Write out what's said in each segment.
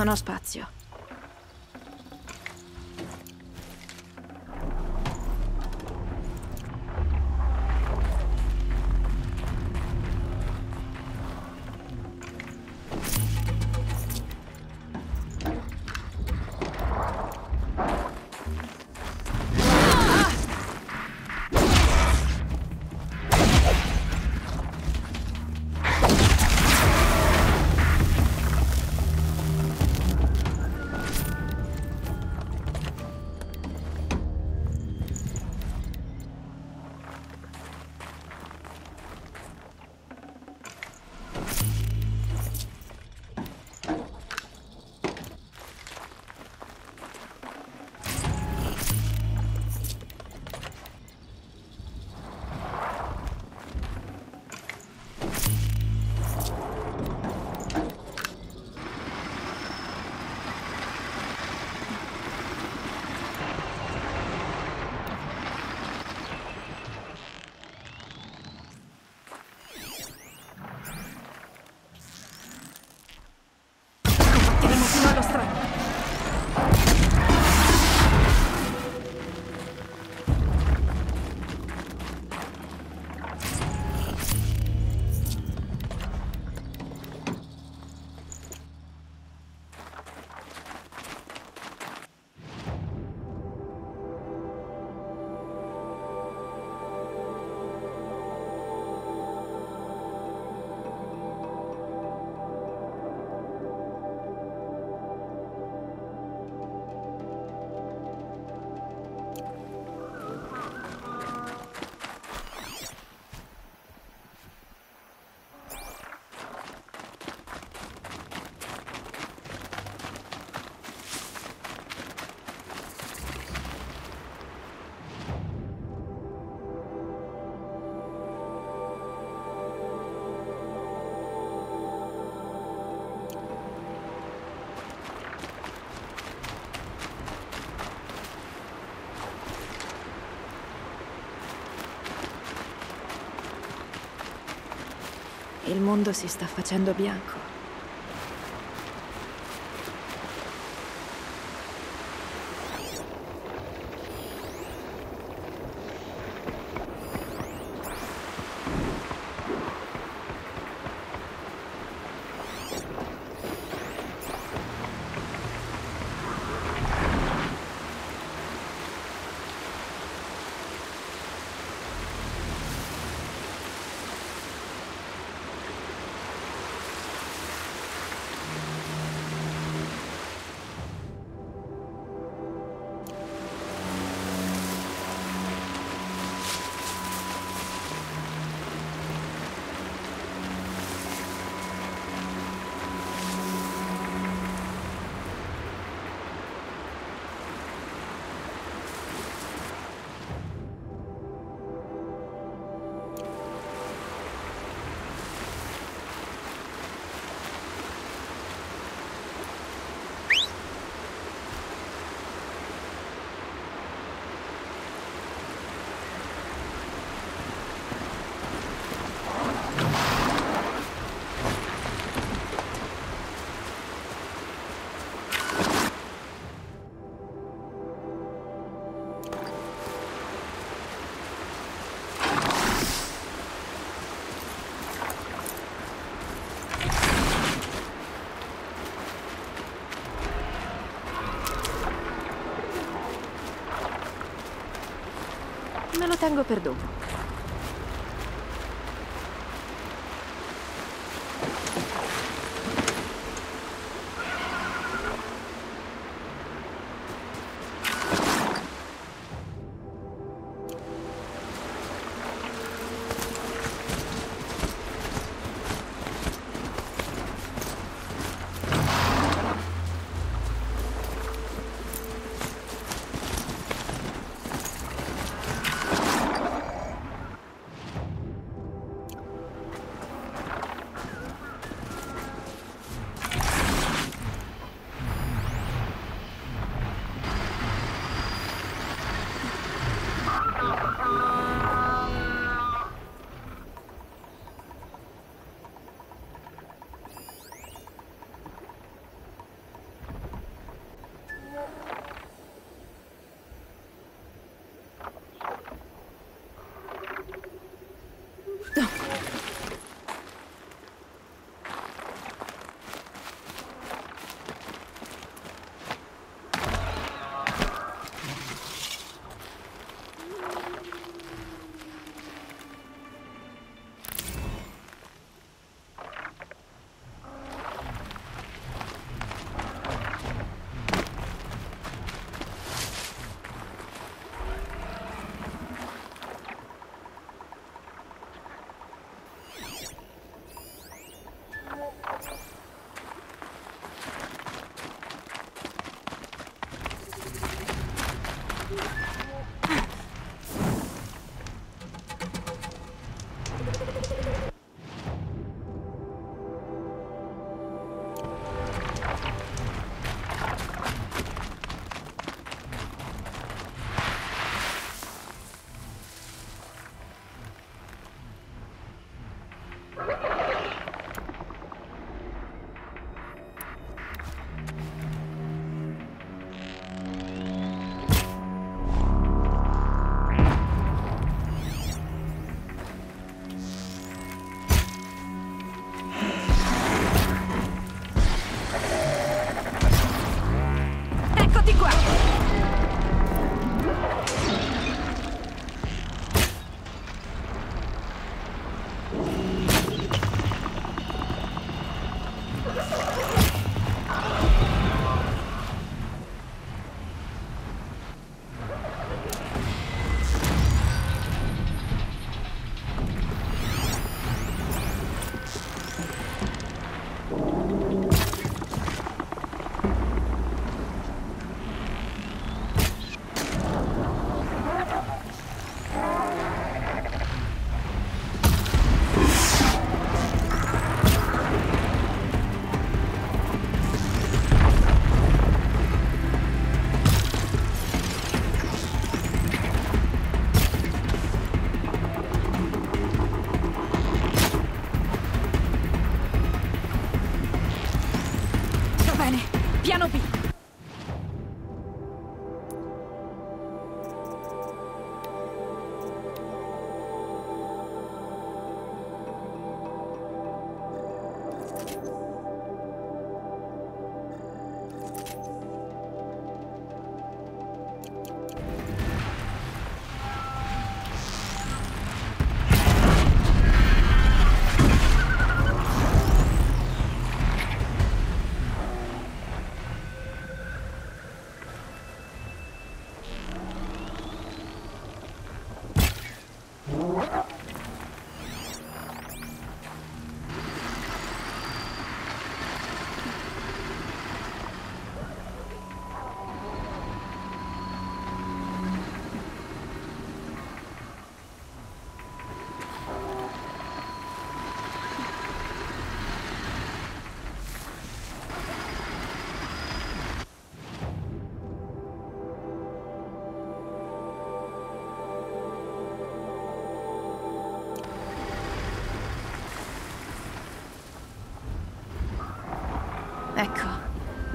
Non ho spazio. Mondo si sta facendo bianco. Tengo per dopo.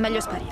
meglio spari.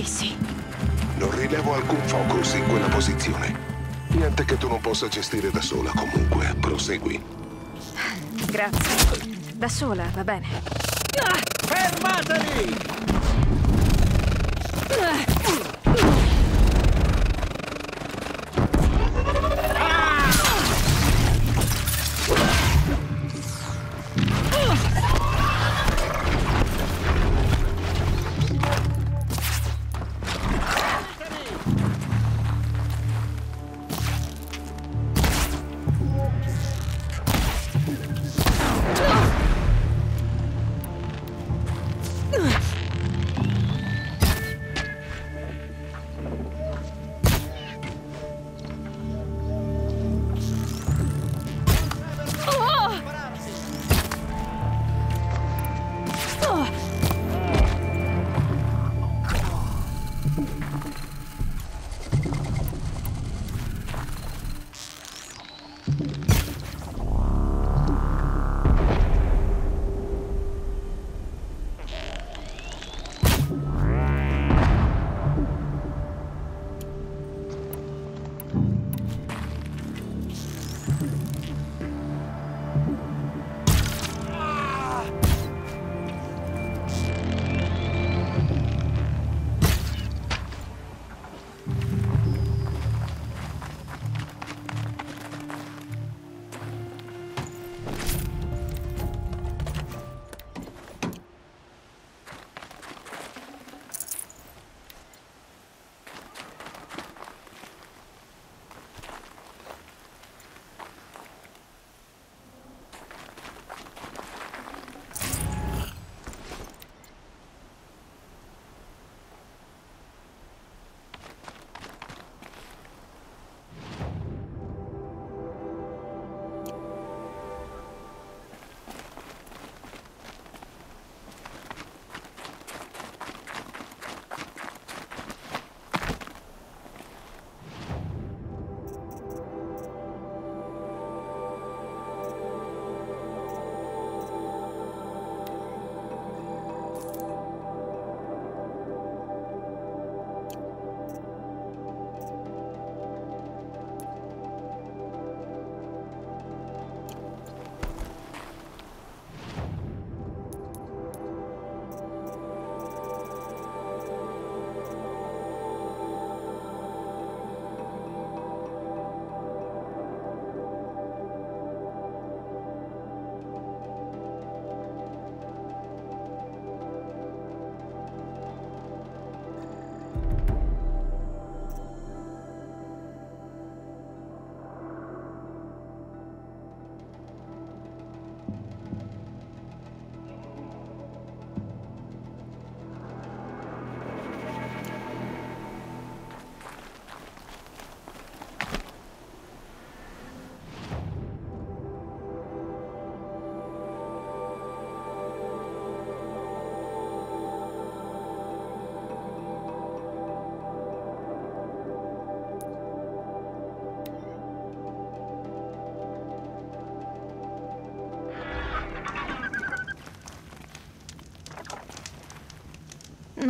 Lissi. Non rilevo alcun focus in quella posizione. Niente che tu non possa gestire da sola, comunque. Prosegui. Grazie. Da sola, va bene. Fermateli!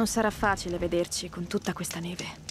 Non sarà facile vederci con tutta questa neve.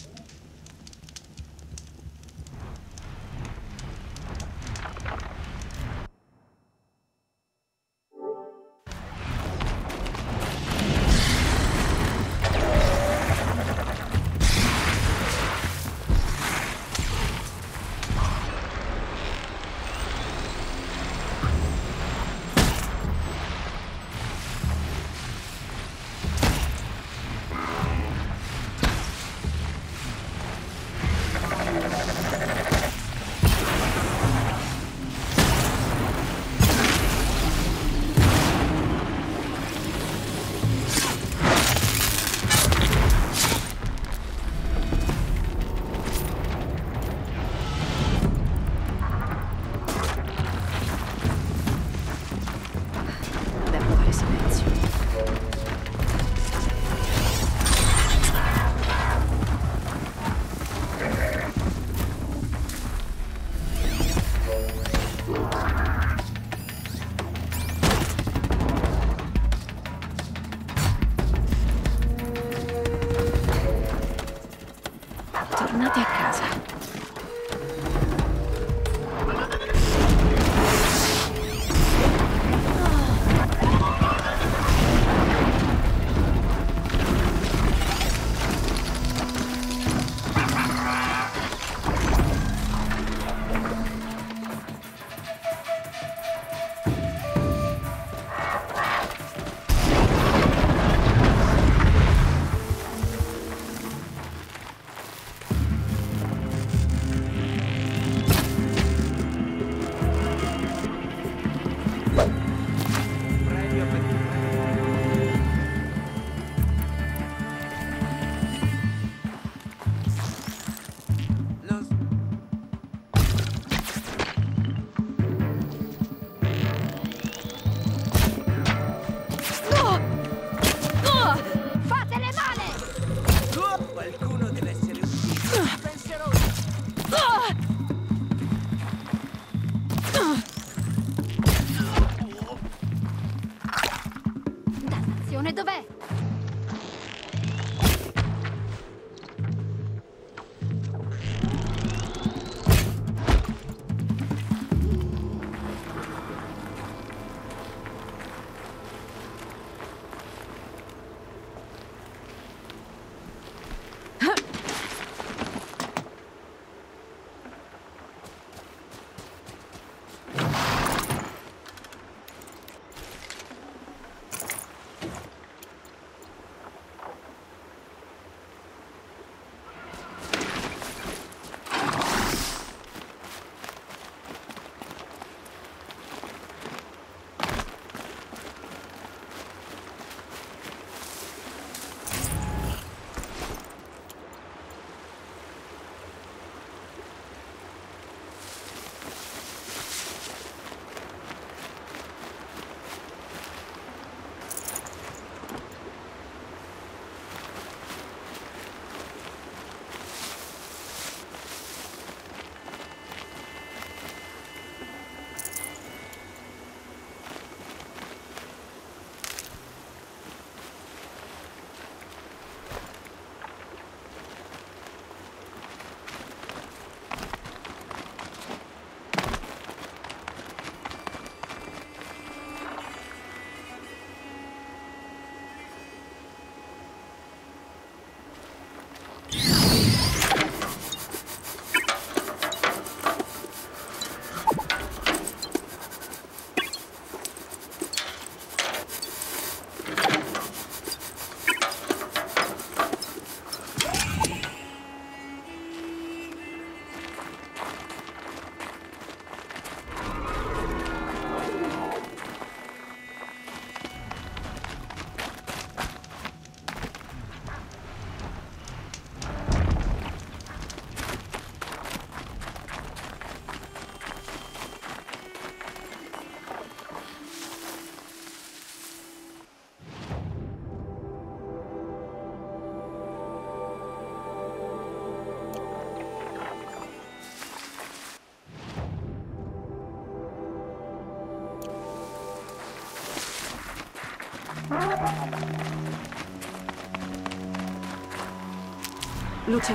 Luce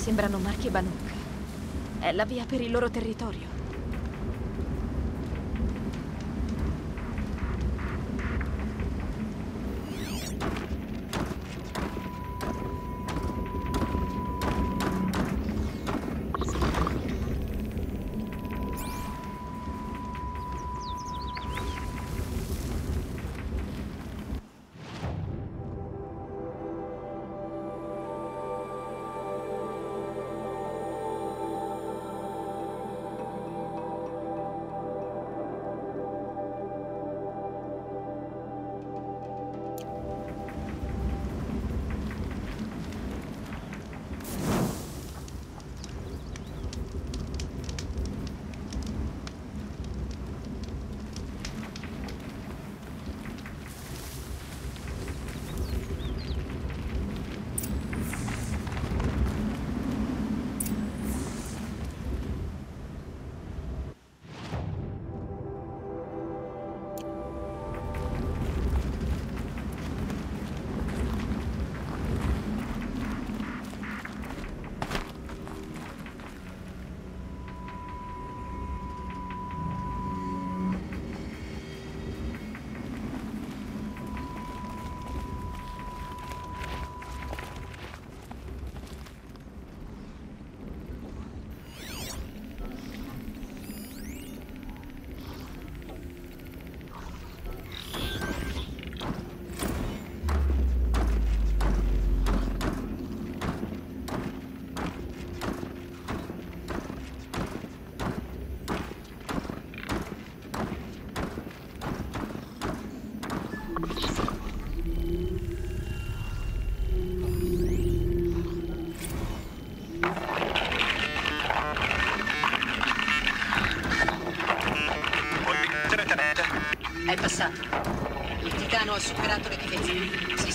sembrano marchi Banuk. È la via per il loro territorio.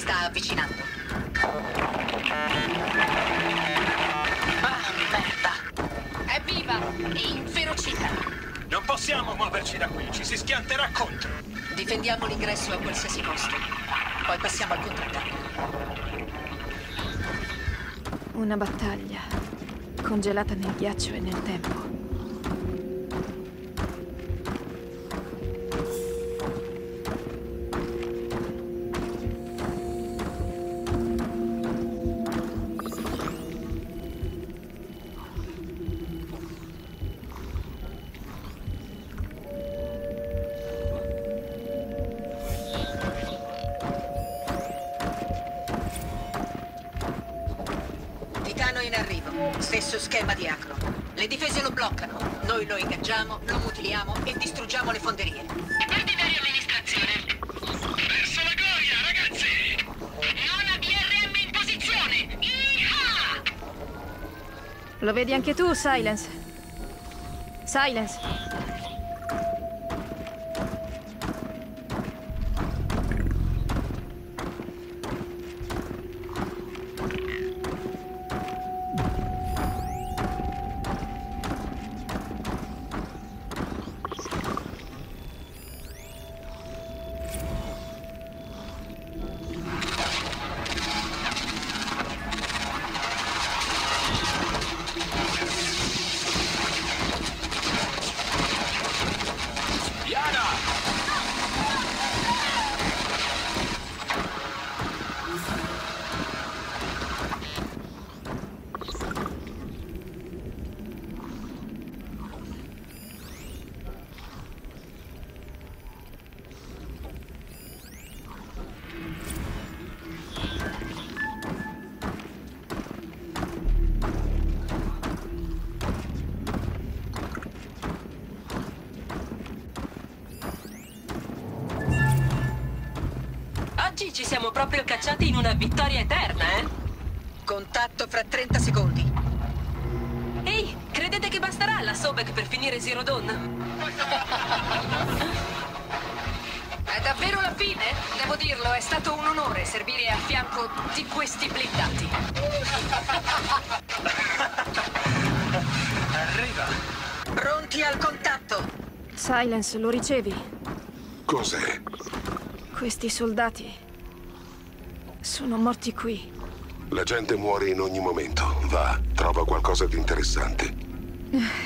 Sta avvicinando. Ah, merda. È viva e inferocita. Non possiamo muoverci da qui, ci si schianterà contro. Difendiamo l'ingresso a qualsiasi costo. Poi passiamo al contrattacco. Una battaglia congelata nel ghiaccio e nel tempo. Silence? Silence. Proprio cacciati in una vittoria eterna, eh? Contatto fra 30 secondi. Ehi, credete che basterà la Sobek per finire Zero Dawn? È davvero la fine? Devo dirlo, è stato un onore servire a fianco di questi blindati. Arriva! Pronti al contatto. Silence, lo ricevi? Cos'è? Questi soldati sono morti qui. La gente muore in ogni momento. Va, trova qualcosa di interessante.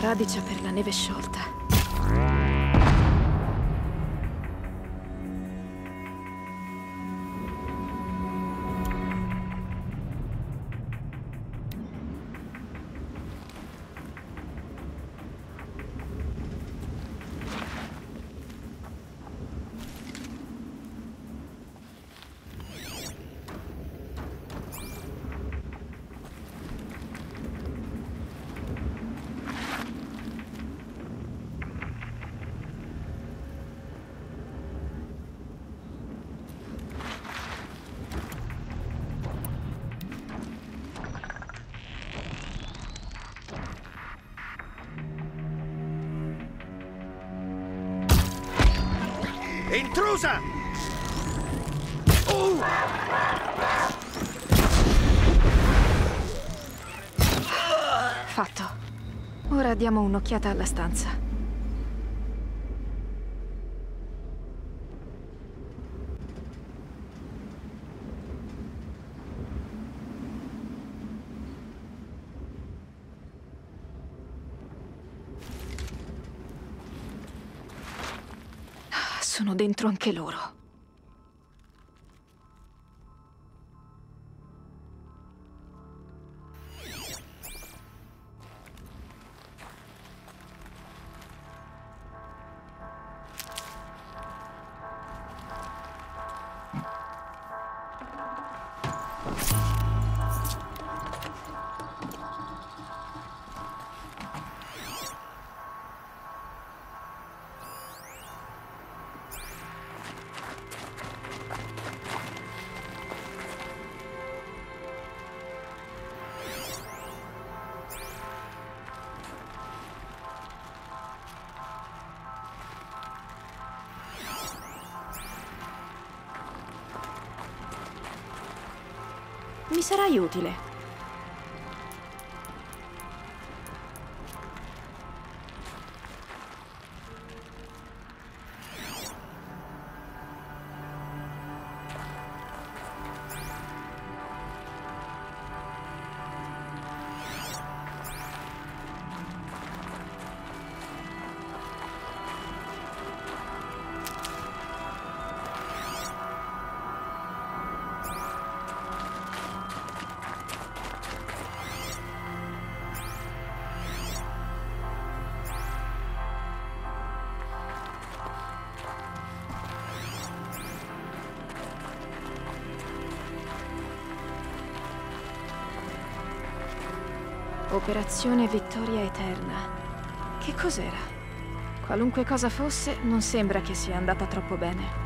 fradicia per la neve sciolta. Intrusa! Uh! Fatto. Ora diamo un'occhiata alla stanza. Dentro anche loro. Sarai utile. Operazione Vittoria Eterna. Che cos'era? Qualunque cosa fosse, non sembra che sia andata troppo bene.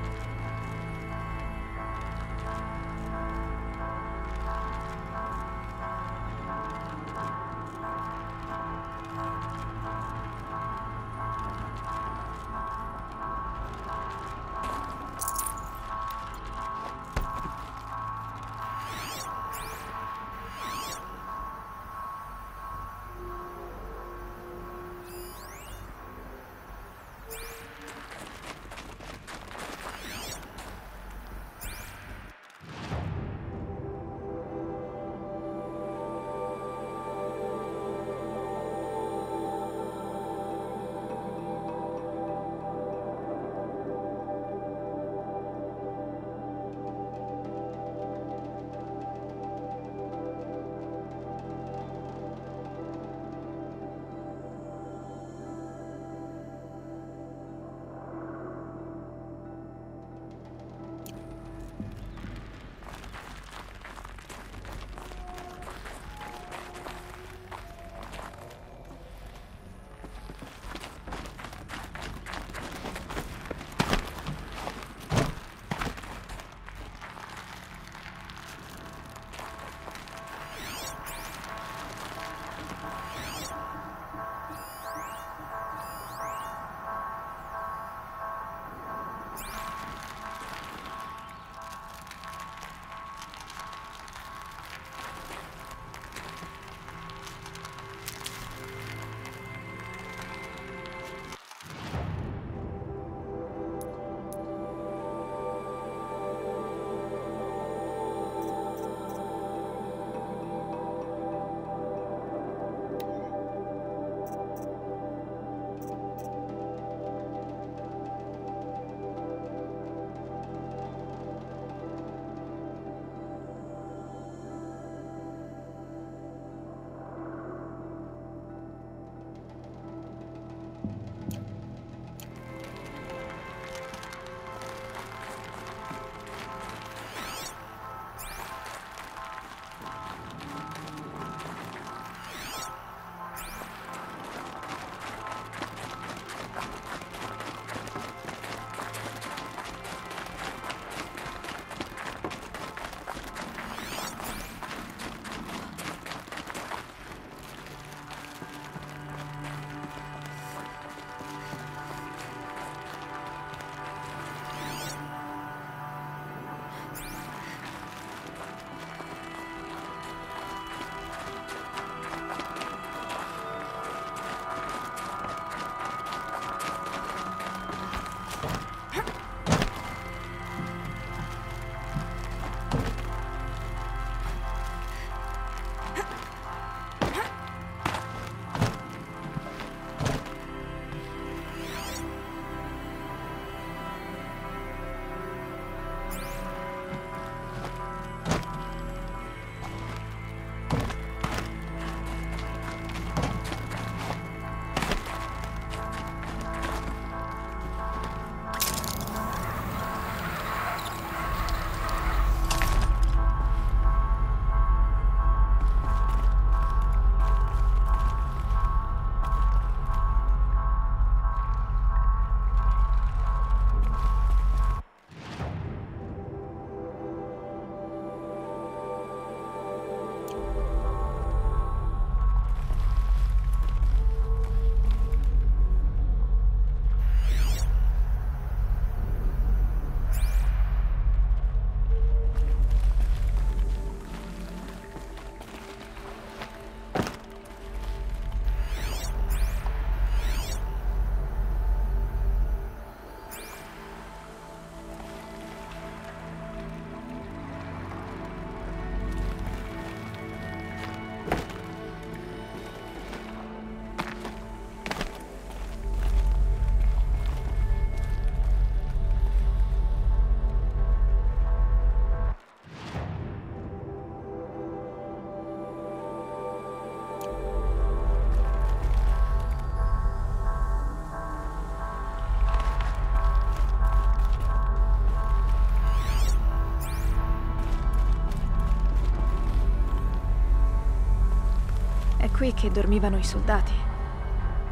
Qui che dormivano i soldati.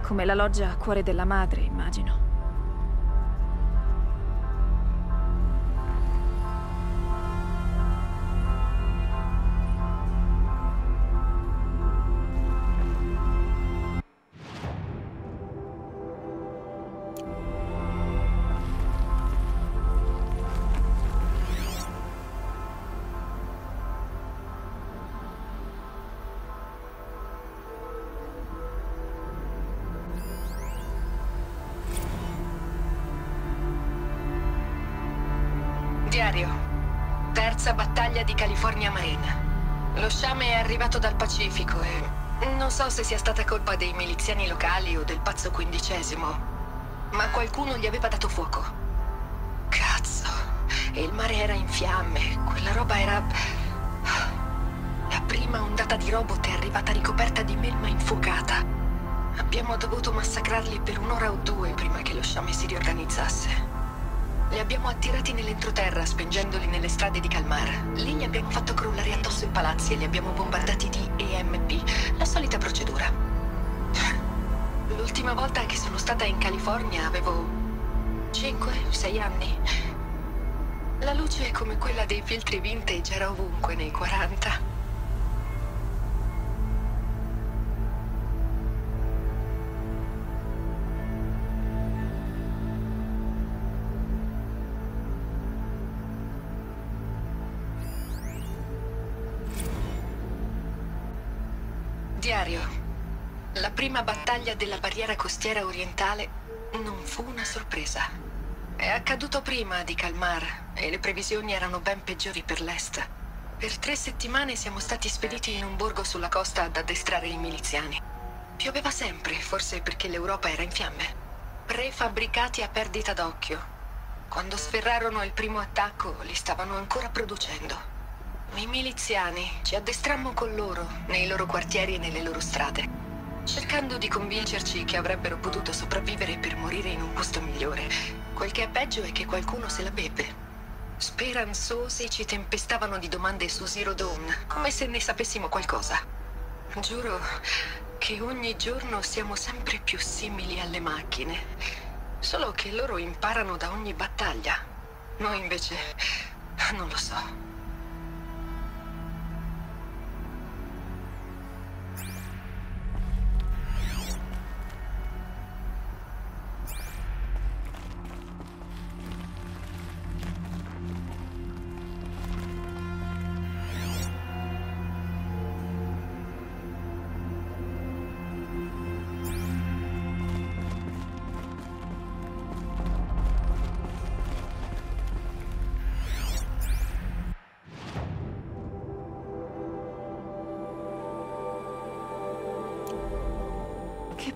Come la loggia a cuore della madre, immagino. Diario. Terza battaglia di California Marine. Lo sciame è arrivato dal Pacifico e non so se sia stata colpa dei miliziani locali o del pazzo quindicesimo, ma qualcuno gli aveva dato fuoco. Cazzo. Il mare era in fiamme. Quella roba era... La prima ondata di robot è arrivata ricoperta di melma infuocata. Abbiamo dovuto massacrarli per un'ora o due prima che lo sciame si riorganizzasse. Li abbiamo attirati nell'entroterra, spingendoli nelle strade di Calmar. Lì gli abbiamo fatto crollare addosso i palazzi e li abbiamo bombardati di EMP. La solita procedura. L'ultima volta che sono stata in California avevo 5-6 anni. La luce come quella dei filtri vintage era ovunque nei 40. Prima battaglia della barriera costiera orientale non fu una sorpresa. È accaduto prima di Calmar e le previsioni erano ben peggiori per l'est. Per tre settimane siamo stati spediti in un borgo sulla costa ad addestrare i miliziani. Pioveva sempre, forse perché l'Europa era in fiamme. Prefabbricati a perdita d'occhio. Quando sferrarono il primo attacco, li stavano ancora producendo. I miliziani ci addestrammo con loro, nei loro quartieri e nelle loro strade, cercando di convincerci che avrebbero potuto sopravvivere per morire in un posto migliore. Quel che è peggio è che qualcuno se la beve. Speranzosi ci tempestavano di domande su Zero Dawn, come se ne sapessimo qualcosa. Giuro che ogni giorno siamo sempre più simili alle macchine, solo che loro imparano da ogni battaglia. Noi invece non lo so.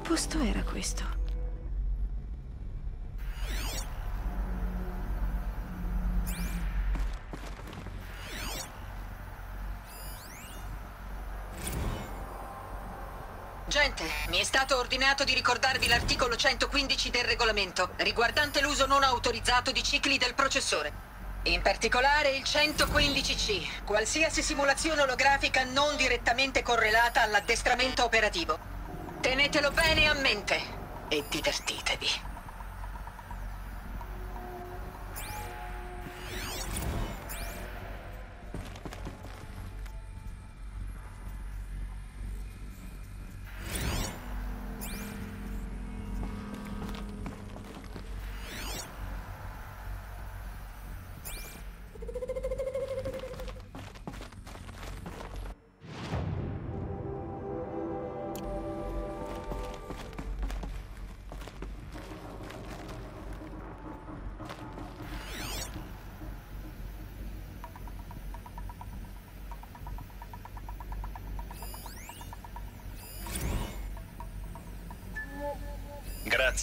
Posto era questo? Gente, mi è stato ordinato di ricordarvi l'articolo 115 del regolamento, riguardante l'uso non autorizzato di cicli del processore. In particolare il 115C, qualsiasi simulazione olografica non direttamente correlata all'addestramento operativo. Tenetelo bene a mente e divertitevi.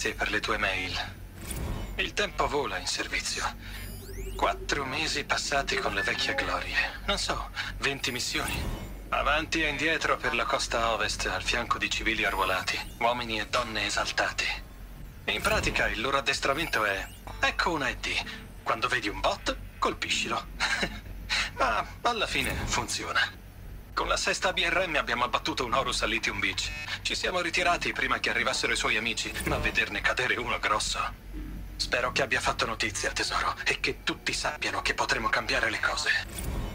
Grazie per le tue mail. Il tempo vola in servizio. Quattro mesi passati con le vecchie glorie. Non so, 20 missioni. Avanti e indietro per la costa ovest, al fianco di civili arruolati, uomini e donne esaltati. In pratica il loro addestramento è... Ecco una ED. Quando vedi un bot, colpiscilo. Ma alla fine funziona. Con la sesta BRM abbiamo abbattuto un Horus a Lithium Beach. Ci siamo ritirati prima che arrivassero i suoi amici, ma vederne cadere uno grosso. Spero che abbia fatto notizia, tesoro, e che tutti sappiano che potremo cambiare le cose.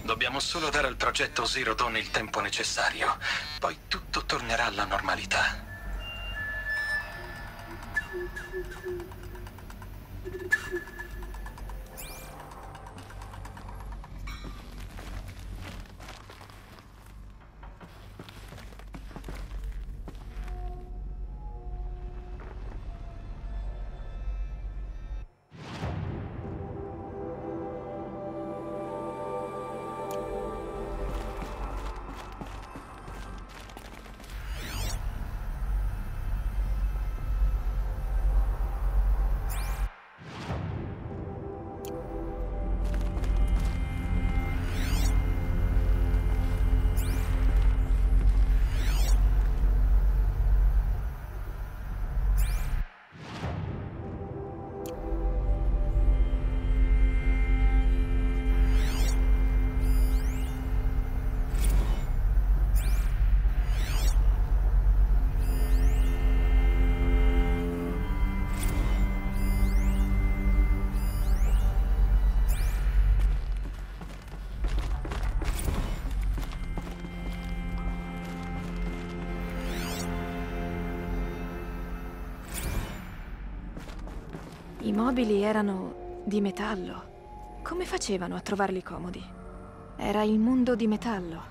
Dobbiamo solo dare al progetto Zero Dawn il tempo necessario. Poi tutto tornerà alla normalità. I mobili erano di metallo. Come facevano a trovarli comodi? Era il mondo di metallo.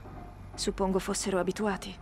Suppongo fossero abituati.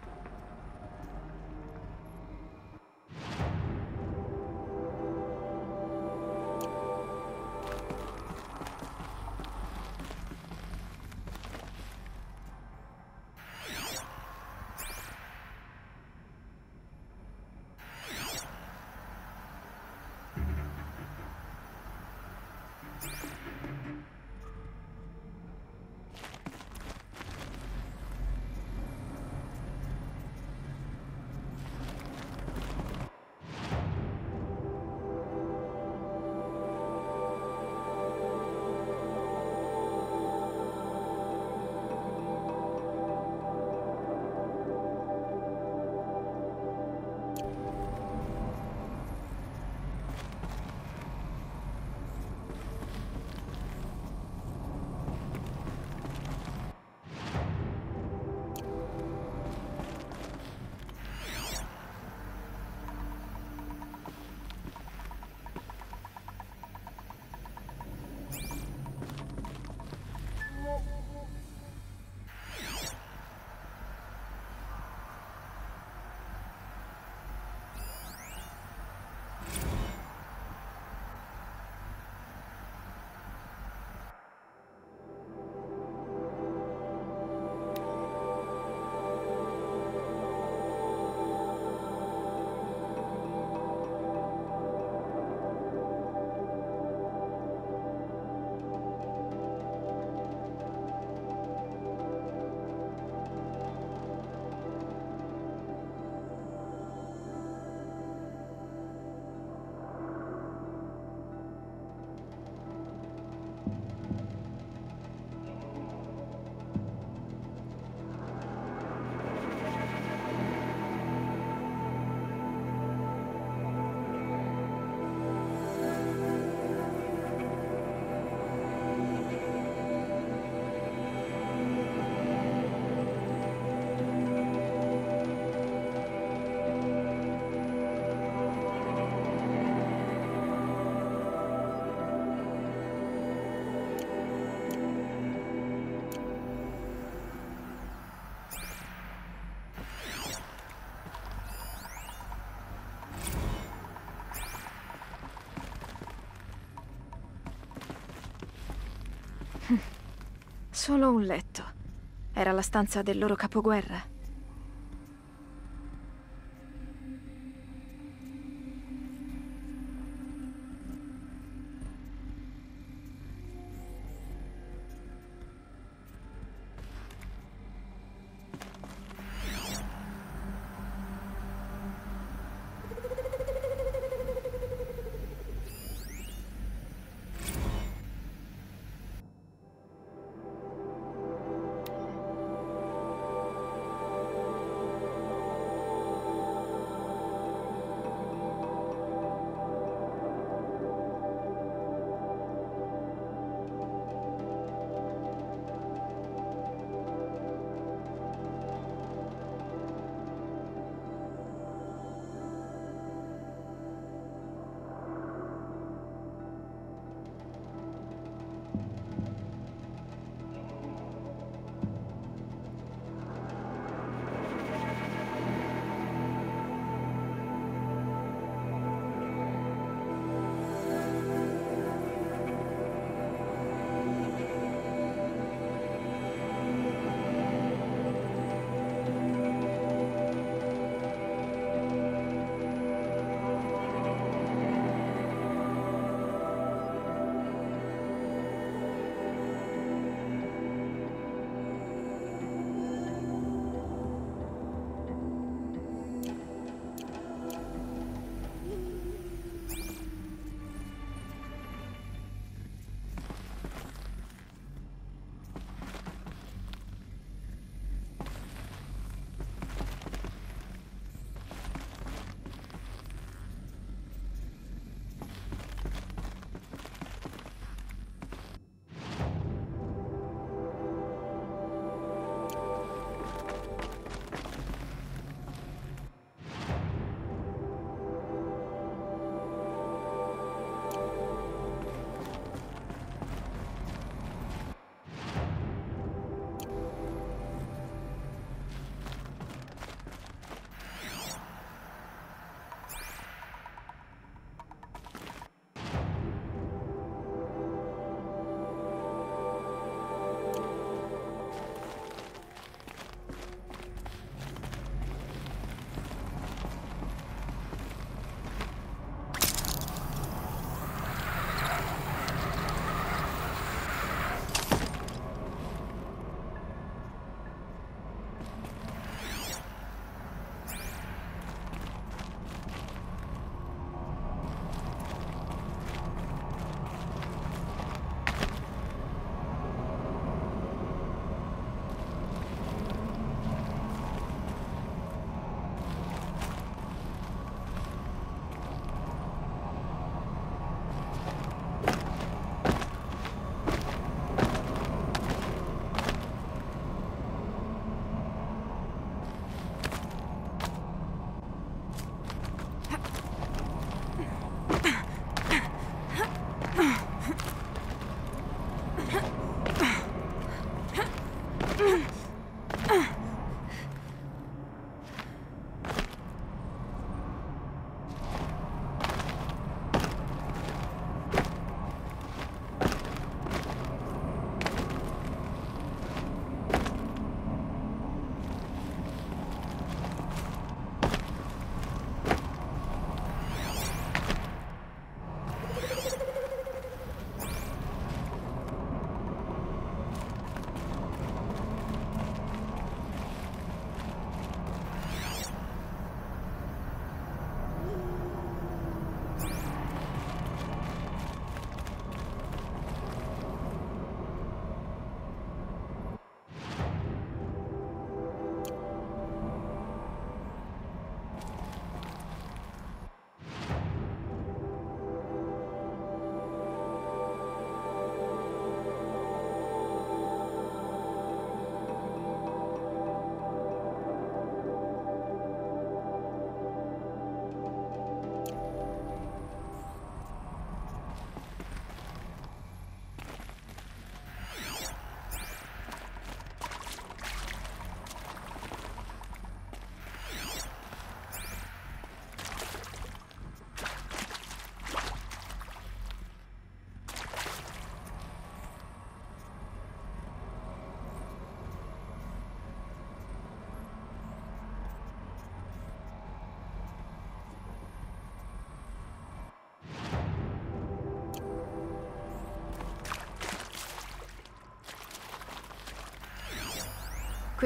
Solo un letto. Era la stanza del loro capoguerra.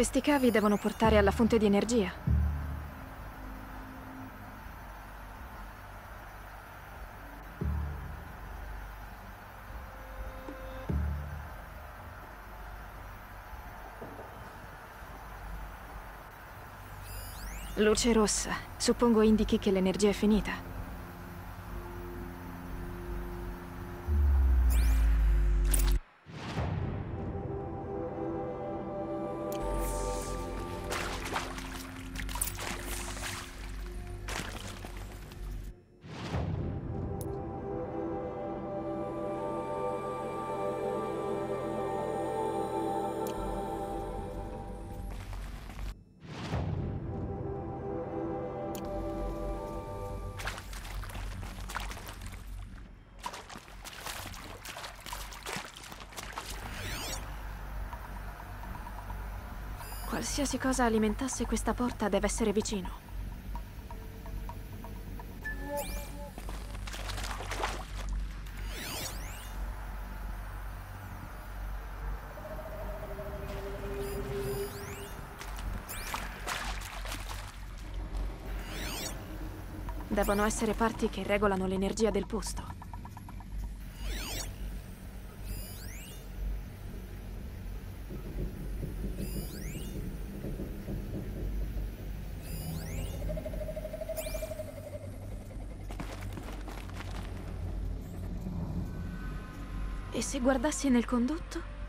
Questi cavi devono portare alla fonte di energia. Luce rossa. Suppongo indichi che l'energia è finita. Qualsiasi cosa alimentasse questa porta deve essere vicino. Devono essere parti che regolano l'energia del posto. Se guardassi nel condotto?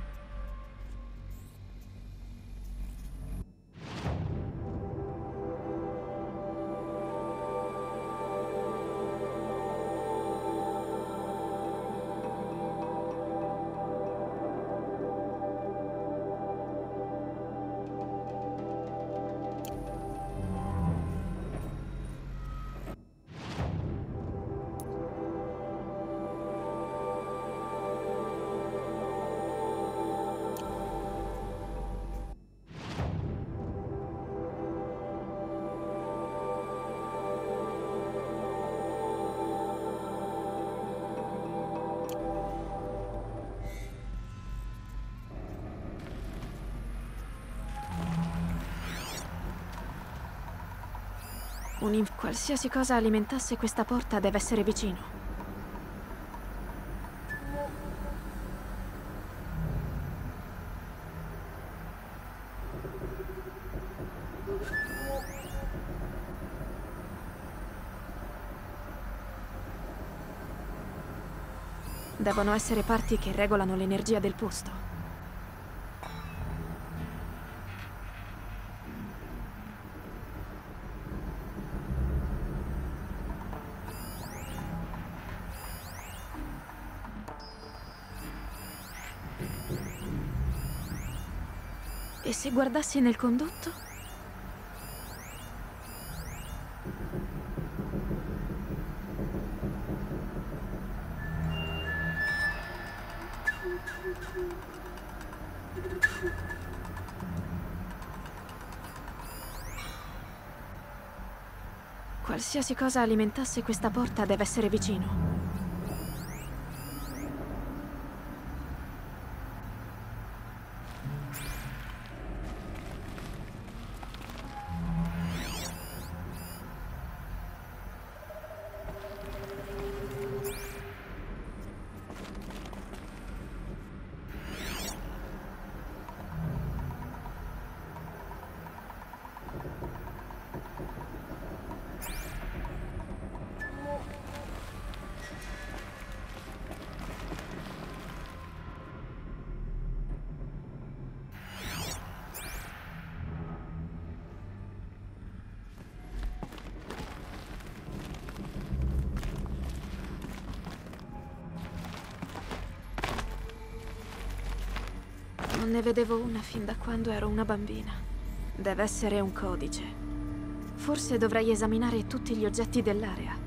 Un qualsiasi cosa alimentasse questa porta deve essere vicino. Devono essere parti che regolano l'energia del posto. Guardassi nel condotto? Qualsiasi cosa alimentasse questa porta deve essere vicino. Ne vedevo una fin da quando ero una bambina. Deve essere un codice. Forse dovrei esaminare tutti gli oggetti dell'area.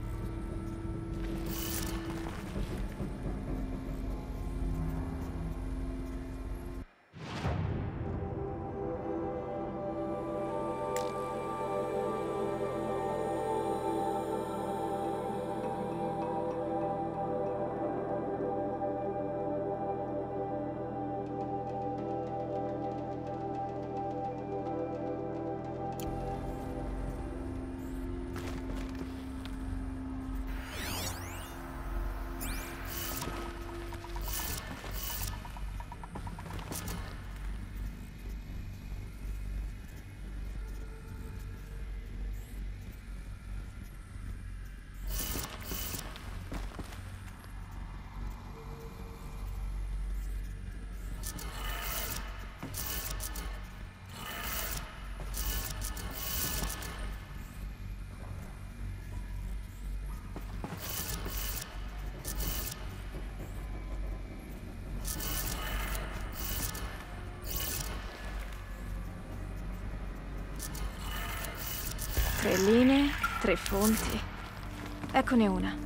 Tre linee, tre fonti. Eccone una.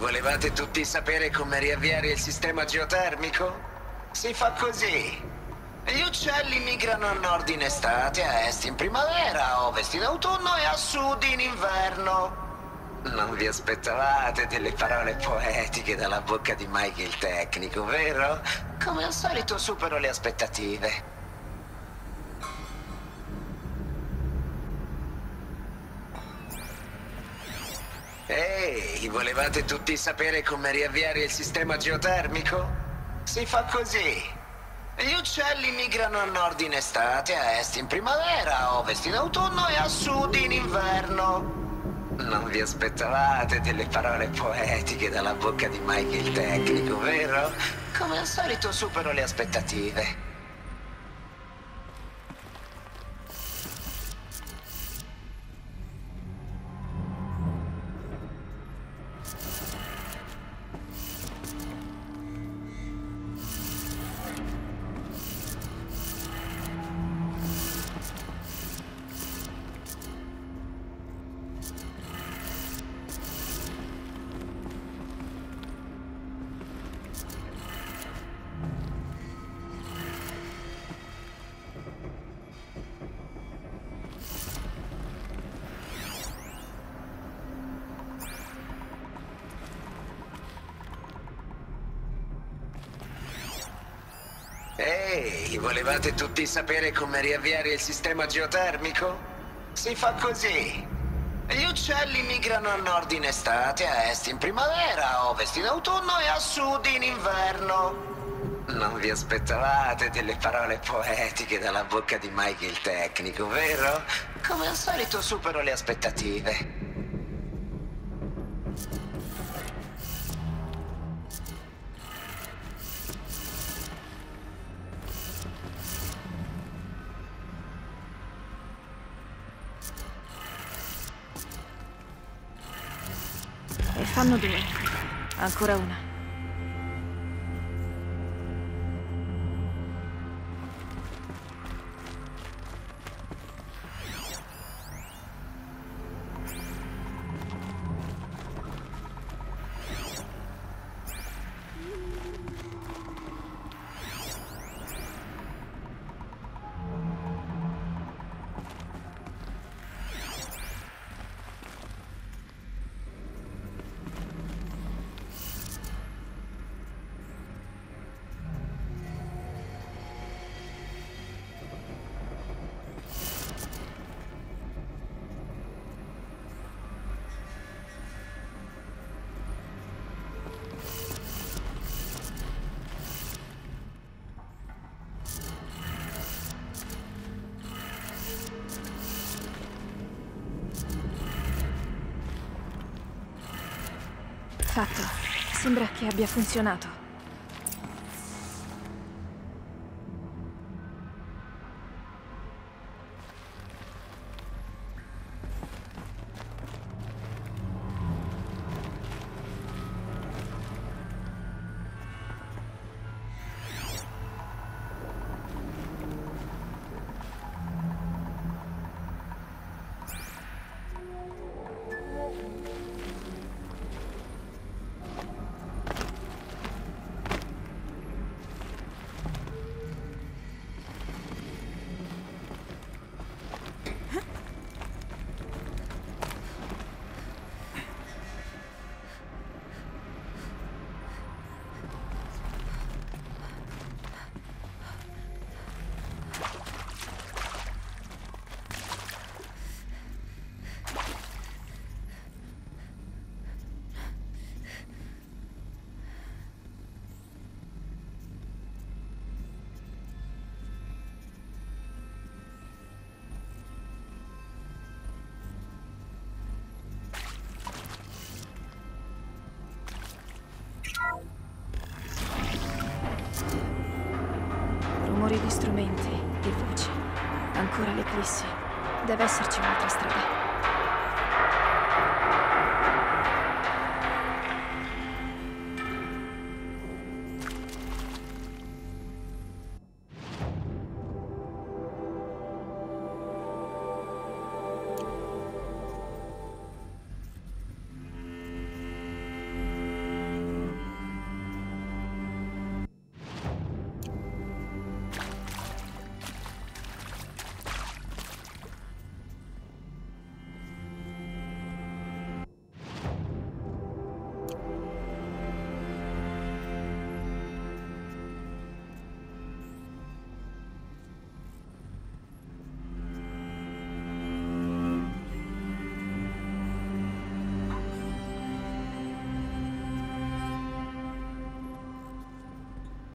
Volevate tutti sapere come riavviare il sistema geotermico? Si fa così. Gli uccelli migrano a nord in estate, a est in primavera, a ovest in autunno e a sud in inverno. Non vi aspettavate delle parole poetiche dalla bocca di Mike il tecnico, vero? Come al solito supero le aspettative. Volevate tutti sapere come riavviare il sistema geotermico? Si fa così. Gli uccelli migrano a nord in estate, a est in primavera, a ovest in autunno e a sud in inverno. Non vi aspettavate delle parole poetiche dalla bocca di Mike il tecnico, vero? Come al solito supero le aspettative. Volevate tutti sapere come riavviare il sistema geotermico? Si fa così. Gli uccelli migrano a nord in estate, a est in primavera, a ovest in autunno e a sud in inverno. Non vi aspettavate delle parole poetiche dalla bocca di Mike il tecnico, vero? Come al solito supero le aspettative. Fanno due. Ancora una. Fatto. Sembra che abbia funzionato.